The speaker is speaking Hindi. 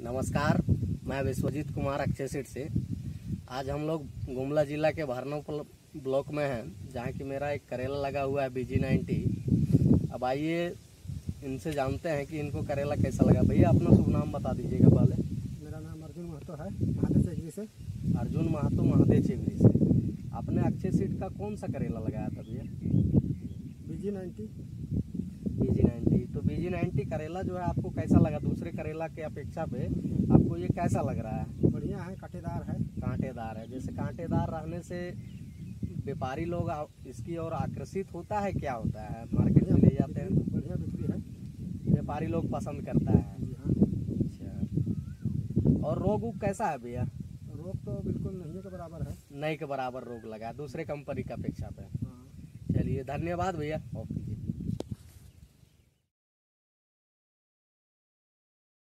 नमस्कार मैं विश्वजीत कुमार अक्षय सीट से। आज हम लोग गुमला जिला के भरनौ ब्लॉक में हैं जहाँ की मेरा एक करेला लगा हुआ है बीजी नाइन्टी। अब आइए इनसे जानते हैं कि इनको करेला कैसा लगा। भैया अपना शुभ नाम बता दीजिएगा पहले। मेरा नाम अर्जुन महतो है महादेव चेगरी से। अर्जुन महतो महादेव चिवरी से। आपने अक्षय सीट का कौन सा करेला लगाया था भैया? बीजी नाइन्टी नाइन्टी करेला जो है आपको कैसा लगा? दूसरे करेला के अपेक्षा पे आपको ये कैसा लग रहा है? बढ़िया है कांटेदार है। कांटेदार है। जैसे कांटेदार रहने से व्यापारी लोग इसकी ओर आकर्षित होता है क्या होता है? मार्केट में ले जाते हैं। बढ़िया बिक्री है। व्यापारी लोग पसंद करता है। हाँ। अच्छा। और रोग उग कैसा है भैया? रोग तो बिल्कुल नहीं के बराबर है। नहीं के बराबर रोग लगा दूसरे कंपनी की अपेक्षा पे। हाँ। चलिए धन्यवाद भैया। ओके।